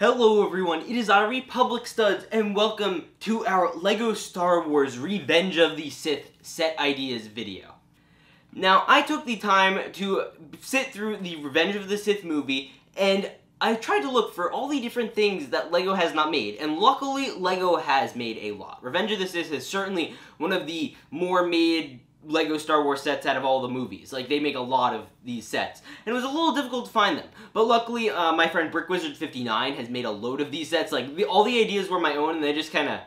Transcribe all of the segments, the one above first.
Hello everyone, it is our Republic Studs, and welcome to our LEGO Star Wars Revenge of the Sith set ideas video. Now, I took the time to sit through the Revenge of the Sith movie, and I tried to look for all the different things that LEGO has not made, and luckily, LEGO has made a lot. Revenge of the Sith is certainly one of the more made Lego Star Wars sets out of all the movies. Like, they make a lot of these sets. And it was a little difficult to find them. But luckily, uh, my friend BrickWizard59 has made a load of these sets. Like, the, all the ideas were my own, and they just kind of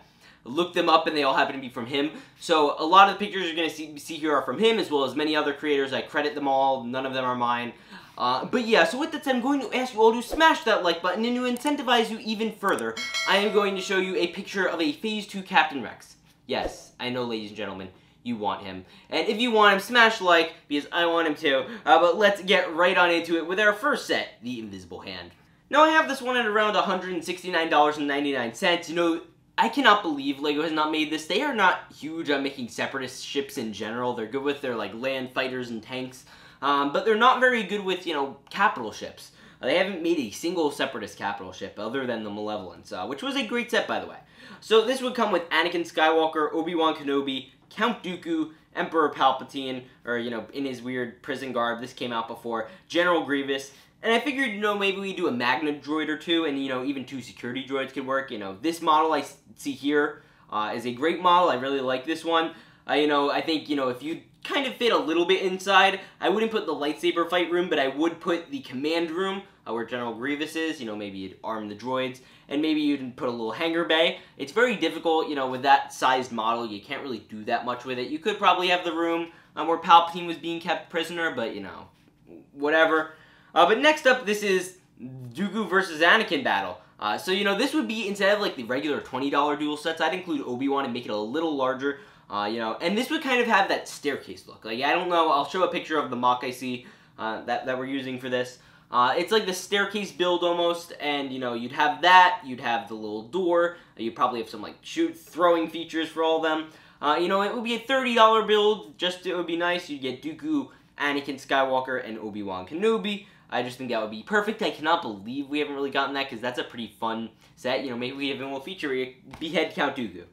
looked them up, and they all happen to be from him. So, a lot of the pictures you're going to see, see here are from him, as well as many other creators. I credit them all. None of them are mine. Uh, but yeah, so with that said, I'm going to ask you all to smash that like button, and to incentivize you even further, I am going to show you a picture of a Phase 2 Captain Rex. Yes, I know, ladies and gentlemen you want him. And if you want him, smash like, because I want him too. Uh, but let's get right on into it with our first set, the Invisible Hand. Now, I have this one at around $169.99. You know, I cannot believe LEGO has not made this. They are not huge on making separatist ships in general. They're good with their, like, land fighters and tanks. Um, but they're not very good with, you know, capital ships. Uh, they haven't made a single separatist capital ship other than the Malevolence, uh, which was a great set, by the way. So this would come with Anakin Skywalker, Obi-Wan Kenobi, Count Dooku, Emperor Palpatine, or, you know, in his weird prison garb, this came out before, General Grievous, and I figured, you know, maybe we do a Magna droid or two, and, you know, even two security droids could work. You know, this model I see here uh, is a great model. I really like this one. Uh, you know, I think, you know, if you kind of fit a little bit inside, I wouldn't put the lightsaber fight room, but I would put the command room uh, where General Grievous is. You know, maybe you'd arm the droids, and maybe you'd put a little hangar bay. It's very difficult, you know, with that sized model, you can't really do that much with it. You could probably have the room um, where Palpatine was being kept prisoner, but, you know, whatever. Uh, but next up, this is Dooku versus Anakin battle. Uh, so, you know, this would be, instead of, like, the regular $20 duel sets, I'd include Obi-Wan and make it a little larger. Uh, you know, and this would kind of have that staircase look. Like, I don't know, I'll show a picture of the MOC I see uh, that, that we're using for this. Uh, it's like the staircase build almost, and you know, you'd have that, you'd have the little door, you'd probably have some like shoot throwing features for all of them. Uh, you know, it would be a $30 build, just it would be nice. You'd get Dooku, Anakin Skywalker, and Obi-Wan Kenobi. I just think that would be perfect. I cannot believe we haven't really gotten that, because that's a pretty fun set. You know, maybe we even will feature Behead Count Dooku.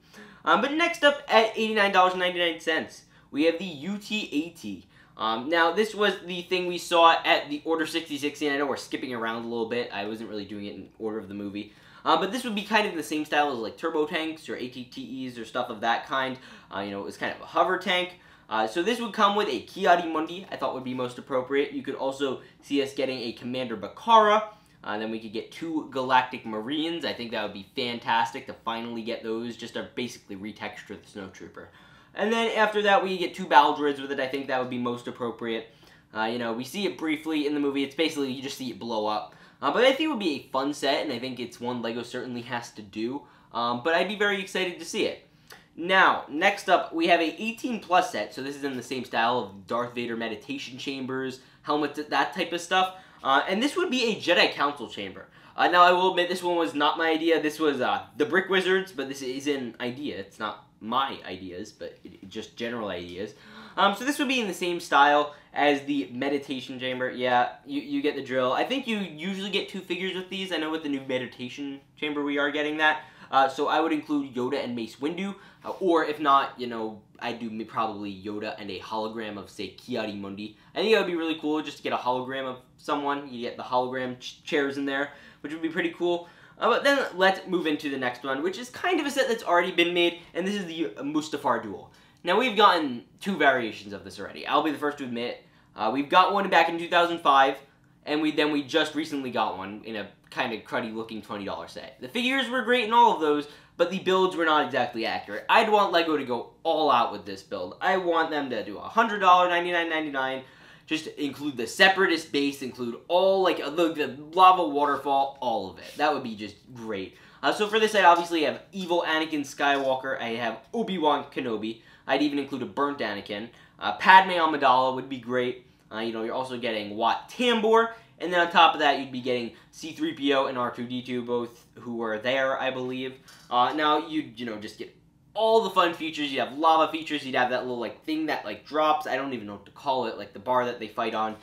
Um, but next up at $89.99, we have the UT-AT. Um, now, this was the thing we saw at the Order 6060. I know we're skipping around a little bit. I wasn't really doing it in order of the movie. Uh, but this would be kind of the same style as like turbo tanks or ATTEs or stuff of that kind. Uh, you know, it was kind of a hover tank. Uh, so this would come with a Ki-Adi-Mundi, I thought would be most appropriate. You could also see us getting a Commander Bacara. Uh, then we could get two Galactic Marines. I think that would be fantastic to finally get those, just to basically retexture the Snowtrooper. And then after that, we get two battle droids with it. I think that would be most appropriate. Uh, you know, we see it briefly in the movie. It's basically, you just see it blow up. Uh, but I think it would be a fun set, and I think it's one LEGO certainly has to do. Um, but I'd be very excited to see it. Now, next up, we have a 18 plus set. So this is in the same style of Darth Vader meditation chambers, helmets, that type of stuff. Uh, and this would be a Jedi Council chamber. Uh, now, I will admit this one was not my idea. This was uh, the Brick Wizards, but this is an idea. It's not my ideas, but just general ideas. Um, so this would be in the same style as the meditation chamber. Yeah, you, you get the drill. I think you usually get two figures with these. I know with the new meditation chamber we are getting that. Uh, so I would include Yoda and Mace Windu, uh, or if not, you know, I'd do probably Yoda and a hologram of, say, Ki-Adi-Mundi. I think that would be really cool just to get a hologram of someone. You get the hologram ch chairs in there, which would be pretty cool. Uh, but then let's move into the next one, which is kind of a set that's already been made, and this is the Mustafar Duel. Now, we've gotten two variations of this already. I'll be the first to admit. Uh, we've got one back in 2005, and we then we just recently got one in a kind of cruddy-looking $20 set. The figures were great in all of those, but the builds were not exactly accurate. I'd want LEGO to go all out with this build. I want them to do a $100, $99.99, just include the separatist base, include all, like, the, the lava waterfall, all of it. That would be just great. Uh, so for this, I obviously have evil Anakin Skywalker. I have Obi-Wan Kenobi. I'd even include a burnt Anakin. Uh, Padme Amidala would be great. Uh, you know, you're also getting Wat Tambor. And then on top of that, you'd be getting C-3PO and R2-D2, both who were there, I believe. Uh, now, you'd, you know, just get all the fun features. You'd have lava features. You'd have that little like thing that like drops. I don't even know what to call it, like the bar that they fight on.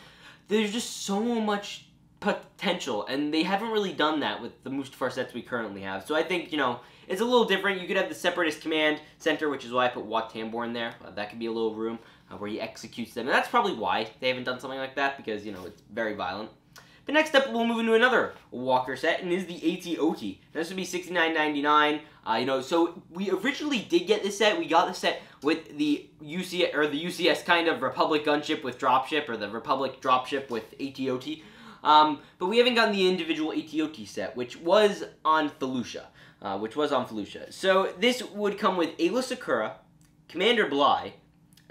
There's just so much potential, and they haven't really done that with the Mustafar sets we currently have. So I think, you know, it's a little different. You could have the Separatist Command Center, which is why I put Wat Tambor in there. Uh, that could be a little room uh, where he executes them. And that's probably why they haven't done something like that, because, you know, it's very violent. But next up, we'll move into another Walker set, and is the AT-OT. This would be $69.99. Uh, you know, so we originally did get this set. We got the set with the UC or the UCS kind of Republic gunship with dropship, or the Republic dropship with AT-OT. Um, but we haven't gotten the individual AT-OT set, which was on Felucia. Uh, which was on Felucia. So this would come with Aayla Secura, Commander Bly,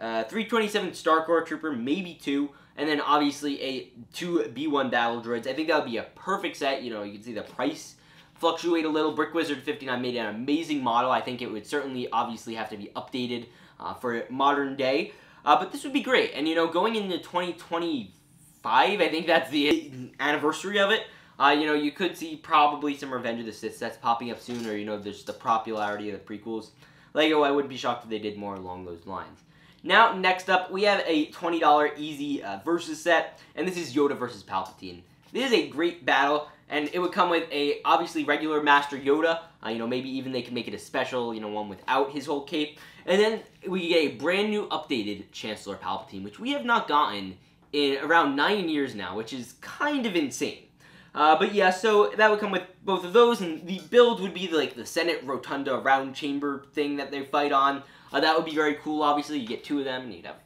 uh, 327 Star Corps Trooper, maybe two, and then obviously a two B1 battle droids. I think that would be a perfect set. You know, you can see the price fluctuate a little. Brick Wizard 59 made an amazing model. I think it would certainly obviously have to be updated uh, for modern day. Uh, but this would be great. And, you know, going into 2025, I think that's the anniversary of it. Uh, you know, you could see probably some Revenge of the Sith sets popping up soon, or, you know, there's the popularity of the prequels. Lego, I wouldn't be shocked if they did more along those lines. Now, next up, we have a $20 easy uh, versus set, and this is Yoda versus Palpatine. This is a great battle, and it would come with a, obviously, regular Master Yoda. Uh, you know, maybe even they could make it a special, you know, one without his whole cape. And then we get a brand new updated Chancellor Palpatine, which we have not gotten in around nine years now, which is kind of insane. Uh, but yeah, so that would come with both of those, and the build would be like the Senate Rotunda round chamber thing that they fight on. Uh, that would be very cool, obviously. You get two of them, and you'd have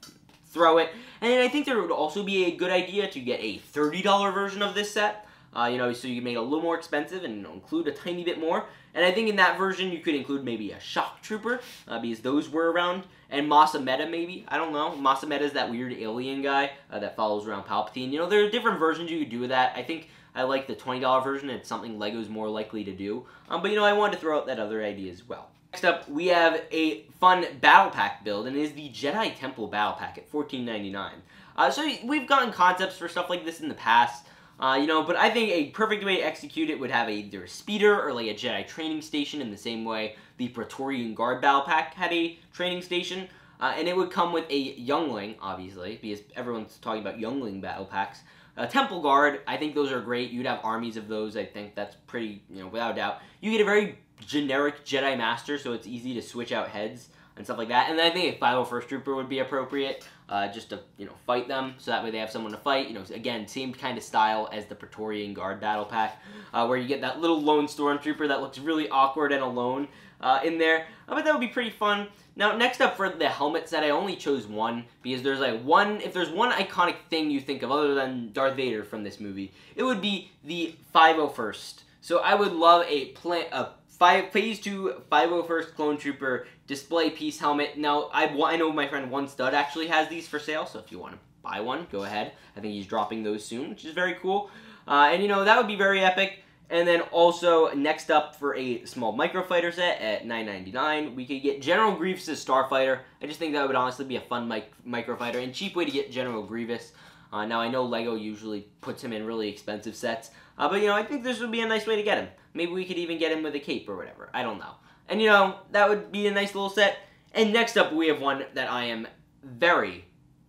throw it. And I think there would also be a good idea to get a $30 version of this set. Uh, you know, so you can make it a little more expensive and include a tiny bit more. And I think in that version, you could include maybe a Shock Trooper, uh, because those were around. And Mas Amedda, maybe. I don't know. Mas Amedda is that weird alien guy uh, that follows around Palpatine. You know, there are different versions you could do that. I think I like the $20 version. It's something LEGO's more likely to do. Um, but, you know, I wanted to throw out that other idea as well. Next up, we have a fun Battle Pack build, and it is the Jedi Temple Battle Pack at $14.99. Uh, so we've gotten concepts for stuff like this in the past, uh, you know, but I think a perfect way to execute it would have either a speeder or like a Jedi training station in the same way the Praetorian Guard Battle Pack had a training station. Uh, and it would come with a Youngling, obviously, because everyone's talking about Youngling Battle Packs. Temple Guard, I think those are great. You'd have armies of those. I think that's pretty, you know, without doubt. You get a very generic Jedi Master, so it's easy to switch out heads and stuff like that. And then I think a 501st Trooper would be appropriate, uh, just to, you know, fight them, so that way they have someone to fight. You know, again, same kind of style as the Praetorian Guard Battle Pack, uh, where you get that little lone Stormtrooper that looks really awkward and alone uh, in there. I bet that would be pretty fun. Now, next up for the helmet set, I only chose one, because there's like one, if there's one iconic thing you think of other than Darth Vader from this movie, it would be the 501st. So I would love a, plan, a Five, phase 2 501st Clone Trooper display piece helmet. Now, I, I know my friend One Stud actually has these for sale, so if you want to buy one, go ahead. I think he's dropping those soon, which is very cool. Uh, and, you know, that would be very epic. And then also, next up for a small microfighter set at $9.99, we could get General Grievous' Starfighter. I just think that would honestly be a fun mic microfighter and cheap way to get General Grievous. Uh, now, I know LEGO usually puts him in really expensive sets, uh, but, you know, I think this would be a nice way to get him. Maybe we could even get him with a cape or whatever. I don't know. And, you know, that would be a nice little set. And next up, we have one that I am very,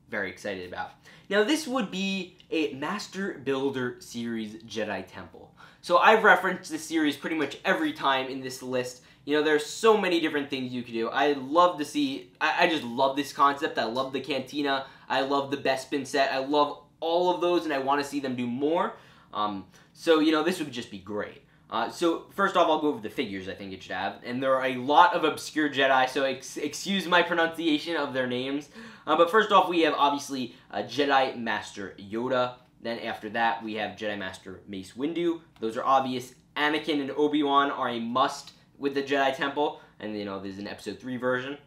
very excited about. Now, this would be a Master Builder Series Jedi Temple. So I've referenced this series pretty much every time in this list. You know, there's so many different things you could do. I love to see, I, I just love this concept. I love the Cantina. I love the Bespin set. I love all of those, and I want to see them do more. Um, so, you know, this would just be great. Uh, so, first off, I'll go over the figures I think it should have. And there are a lot of obscure Jedi, so ex excuse my pronunciation of their names. Uh, but first off, we have, obviously, uh, Jedi Master Yoda. Then after that, we have Jedi Master Mace Windu. Those are obvious. Anakin and Obi-Wan are a must with the Jedi Temple. And, you know, there's an Episode 3 version.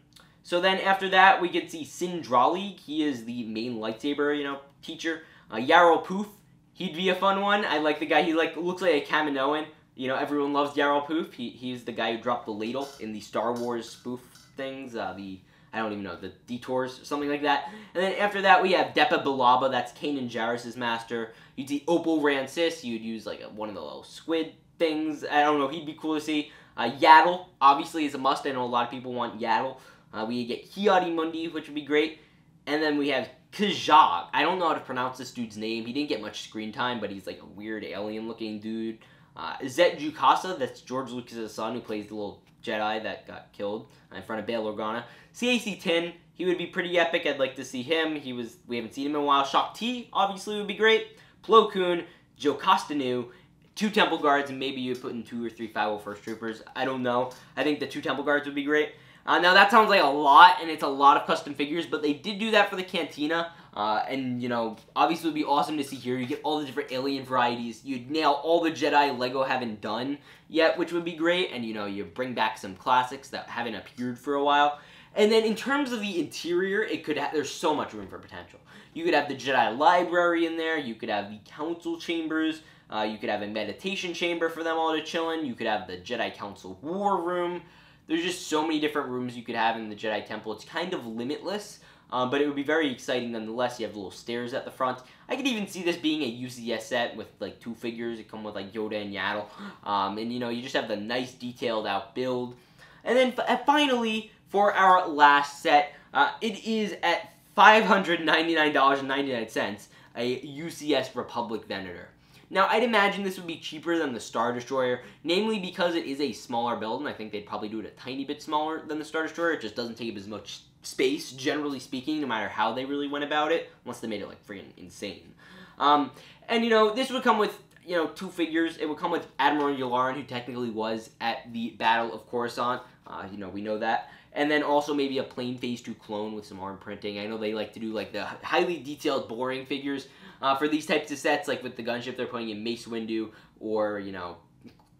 So then after that, we get see Cin Drallig. He is the main lightsaber, you know, teacher. Uh, Yarael Poof. He'd be a fun one. I like the guy. He like looks like a Kaminoan. You know, everyone loves Yarael Poof. He, he's the guy who dropped the ladle in the Star Wars spoof things. Uh, the I don't even know the detours, something like that. And then after that, we have Depa Billaba. That's Kanan Jarrus's master. You'd see Opal Rancis. You'd use like a, one of the little squid things. I don't know. He'd be cool to see. Uh, Yaddle obviously is a must. I know a lot of people want Yaddle. Uh, we get Ki-Adi Mundi, which would be great. And then we have Kajak. I don't know how to pronounce this dude's name. He didn't get much screen time, but he's like a weird alien looking dude. Uh, Zett Jukassa, that's George Lucas' son who plays the little Jedi that got killed in front of Bail Organa. Saesee Tiin, he would be pretty epic. I'd like to see him. He was we haven't seen him in a while. Shaak Ti obviously would be great. Plo Koon, Jocasta Nu, two Temple Guards, and maybe you put in two or three 501st Troopers. I don't know. I think the two Temple Guards would be great. Uh, now that sounds like a lot, and it's a lot of custom figures, but they did do that for the Cantina. Uh, and, you know, obviously it would be awesome to see here. You get all the different alien varieties. You'd nail all the Jedi LEGO haven't done yet, which would be great. And, you know, you bring back some classics that haven't appeared for a while. And then in terms of the interior, it could there's so much room for potential. You could have the Jedi Library in there. You could have the Council Chambers. Uh, you could have a meditation chamber for them all to chill in. You could have the Jedi Council War Room. There's just so many different rooms you could have in the Jedi Temple. It's kind of limitless. Um, but it would be very exciting nonetheless. You have little stairs at the front. I could even see this being a UCS set with like two figures. It come with like Yoda and Yaddle. Um, and you know, you just have the nice detailed out build. And then finally, for our last set, uh, it is at $599.99, a UCS Republic Venator. Now, I'd imagine this would be cheaper than the Star Destroyer, namely because it is a smaller build, and I think they'd probably do it a tiny bit smaller than the Star Destroyer. It just doesn't take up as much space, generally speaking, no matter how they really went about it, unless they made it, like, freaking insane. Um, and, you know, this would come with, you know, two figures. It would come with Admiral Yularen, who technically was at the Battle of Coruscant. Uh, you know, we know that. And then also maybe a plain phase 2 clone with some arm printing. I know they like to do, like, the highly detailed, boring figures uh, for these types of sets, like with the gunship they're putting in Mace Windu or, you know,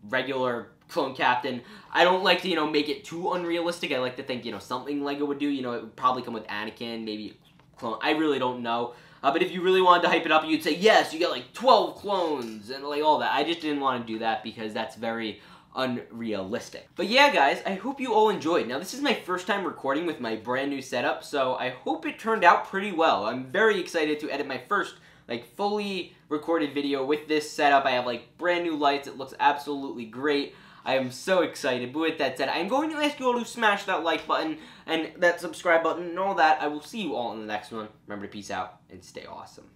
regular clone captain. I don't like to, you know, make it too unrealistic. I like to think, you know, something LEGO would do. You know, it would probably come with Anakin, maybe clone. I really don't know. Uh, but if you really wanted to hype it up, you'd say, yes, you get like 12 clones and like all that. I just didn't want to do that because that's very unrealistic. But yeah, guys, I hope you all enjoyed. Now, this is my first time recording with my brand new setup, so I hope it turned out pretty well. I'm very excited to edit my first like fully recorded video with this setup. I have like brand new lights. It looks absolutely great. I am so excited. But with that said, I'm going to ask you all to smash that like button and that subscribe button and all that. I will see you all in the next one. Remember to peace out and stay awesome.